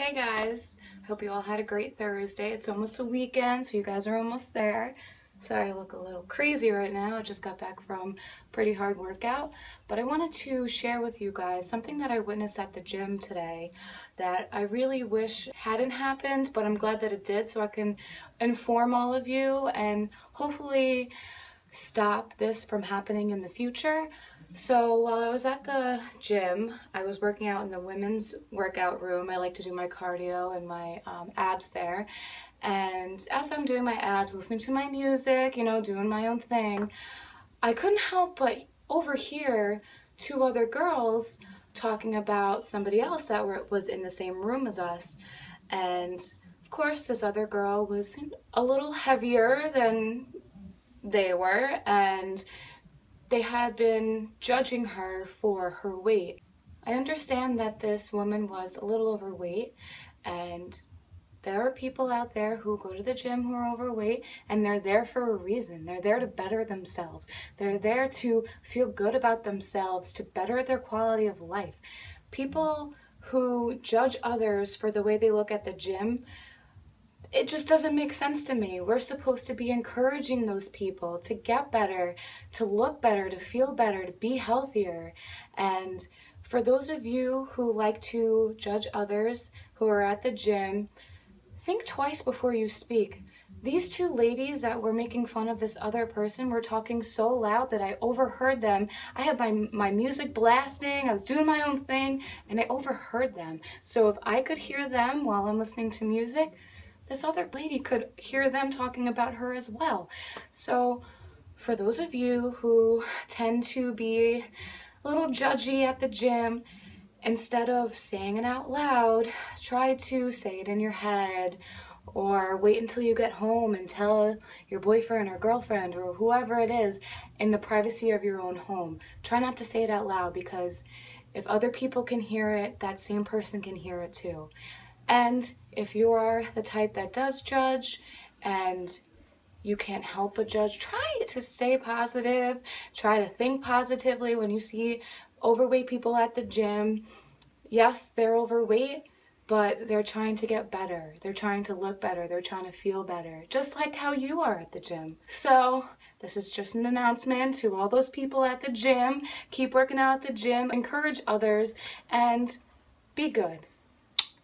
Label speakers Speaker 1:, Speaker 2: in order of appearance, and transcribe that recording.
Speaker 1: Hey guys, hope you all had a great Thursday. It's almost a weekend, so you guys are almost there. Sorry I look a little crazy right now. I just got back from a pretty hard workout. But I wanted to share with you guys something that I witnessed at the gym today that I really wish hadn't happened, but I'm glad that it did so I can inform all of you and hopefully stop this from happening in the future. So while I was at the gym, I was working out in the women's workout room. I like to do my cardio and my um, abs there. And as I'm doing my abs, listening to my music, you know, doing my own thing, I couldn't help but overhear two other girls talking about somebody else that were, was in the same room as us. And of course, this other girl was a little heavier than they were, and they had been judging her for her weight. I understand that this woman was a little overweight and there are people out there who go to the gym who are overweight and they're there for a reason. They're there to better themselves. They're there to feel good about themselves, to better their quality of life. People who judge others for the way they look at the gym it just doesn't make sense to me. We're supposed to be encouraging those people to get better, to look better, to feel better, to be healthier. And for those of you who like to judge others who are at the gym, think twice before you speak. These two ladies that were making fun of this other person were talking so loud that I overheard them. I had my, my music blasting, I was doing my own thing, and I overheard them. So if I could hear them while I'm listening to music, this other lady could hear them talking about her as well. So for those of you who tend to be a little judgy at the gym, instead of saying it out loud, try to say it in your head or wait until you get home and tell your boyfriend or girlfriend or whoever it is in the privacy of your own home. Try not to say it out loud because if other people can hear it, that same person can hear it too. And if you are the type that does judge and you can't help but judge, try to stay positive. Try to think positively when you see overweight people at the gym. Yes, they're overweight, but they're trying to get better. They're trying to look better. They're trying to feel better, just like how you are at the gym. So, this is just an announcement to all those people at the gym. Keep working out at the gym, encourage others, and be good.